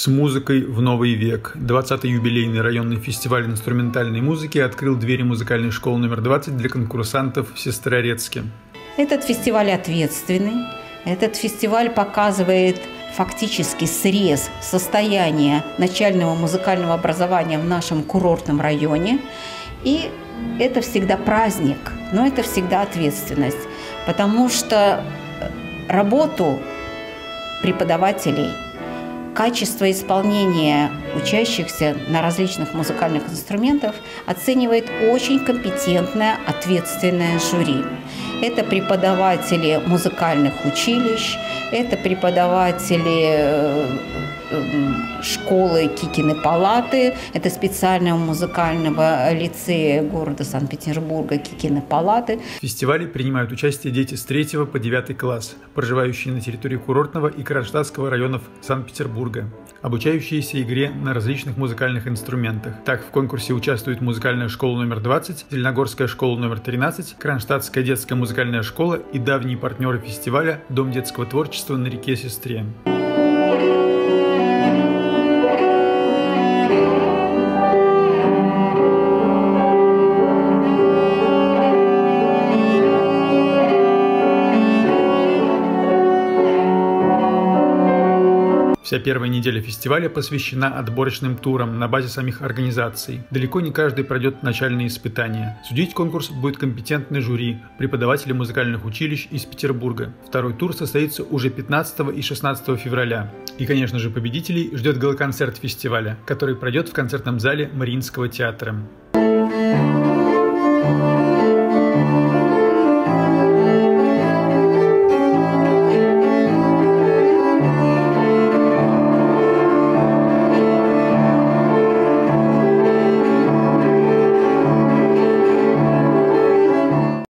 С музыкой в новый век. 20-й юбилейный районный фестиваль инструментальной музыки открыл двери музыкальной школы номер 20 для конкурсантов в Сестрорецке. Этот фестиваль ответственный. Этот фестиваль показывает фактически срез состояния начального музыкального образования в нашем курортном районе. И это всегда праздник, но это всегда ответственность, потому что работу преподавателей – Качество исполнения учащихся на различных музыкальных инструментах оценивает очень компетентное, ответственное жюри. Это преподаватели музыкальных училищ, это преподаватели э, школы Кикины палаты, это специального музыкального лицея города Санкт-Петербурга Кикины палаты. В фестивале принимают участие дети с 3 по 9 класс, проживающие на территории курортного и Кронштадтского районов Санкт-Петербурга, обучающиеся игре на различных музыкальных инструментах. Так, в конкурсе участвует музыкальная школа номер 20, Зеленогорская школа номер 13, Кронштадтская детская музыкальная школа и давние партнеры фестиваля Дом детского творчества на реке Сестре. Вся первая неделя фестиваля посвящена отборочным турам на базе самих организаций. Далеко не каждый пройдет начальные испытания. Судить конкурс будет компетентный жюри, преподаватели музыкальных училищ из Петербурга. Второй тур состоится уже 15 и 16 февраля. И, конечно же, победителей ждет галоконцерт фестиваля, который пройдет в концертном зале Мариинского театра.